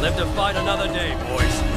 Live to fight another day, boys.